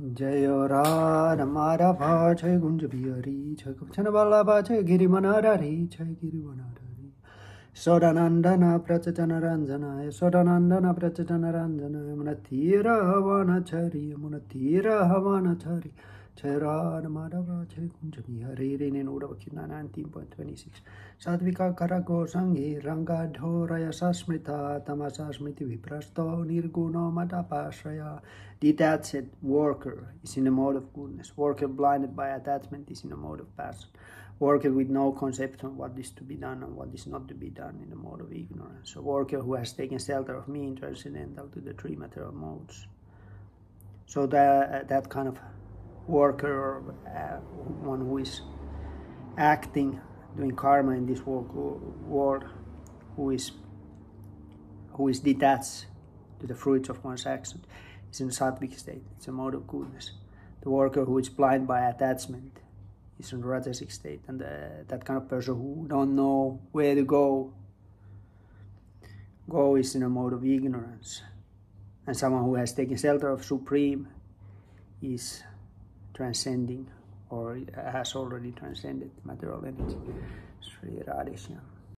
जयो रामाराभा छ गुन्ज बिहारी छ कपछन बालाबा छ गिरी मनारी छ गिरी मनहरारी सडानन्दन प्रचटन रञ्जनाय सडानन्दन प्रचटन रञ्जनाय मुनतिर हवन छरी मुनतिर हवन छरी। Charan Madhava Jai Kunjami Hare Rene Nodava Kirna 19.26 Sadvika Karago Sangi Ranga Dhoraya Sasmrita Tamasa Smriti Viprasto Nirguno Madhapashraya Detached worker is in a mode of goodness. Worker blinded by attachment is in a mode of passion. Worker with no concept of what is to be done and what is not to be done in a mode of ignorance. A worker who has taken shelter of me in transcendental to the three material modes. So that, that kind of worker or uh, one who is acting, doing karma in this world, world, who is who is detached to the fruits of one's action, is in sattvic state. It's a mode of goodness. The worker who is blind by attachment is in rajasic state, and uh, that kind of person who don't know where to go, go is in a mode of ignorance. And someone who has taken shelter of supreme is transcending or has already transcended material energy. Sri Radhishyam.